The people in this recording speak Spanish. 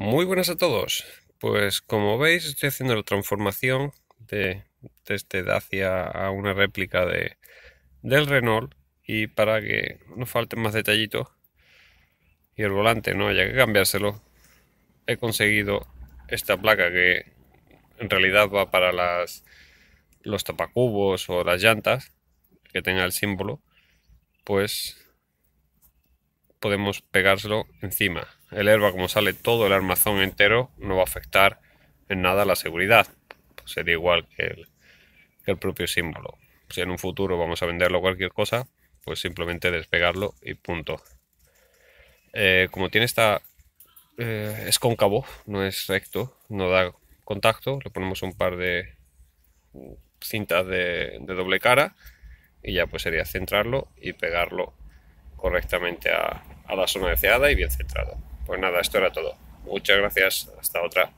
Muy buenas a todos. Pues como veis estoy haciendo la transformación de, este Dacia a una réplica de, del Renault y para que no falten más detallitos y el volante no haya que cambiárselo he conseguido esta placa que en realidad va para las los tapacubos o las llantas que tenga el símbolo pues podemos pegárselo encima. El airbag, como sale todo el armazón entero, no va a afectar en nada la seguridad. Pues sería igual que el, propio símbolo. Si en un futuro vamos a venderlo cualquier cosa, pues simplemente despegarlo y punto. Eh, como tiene esta... Eh, es cóncavo, no es recto, no da contacto, le ponemos un par de cintas de, doble cara y ya pues sería centrarlo y pegarlo correctamente a la zona deseada y bien centrado. Pues nada, esto era todo. Muchas gracias, hasta otra.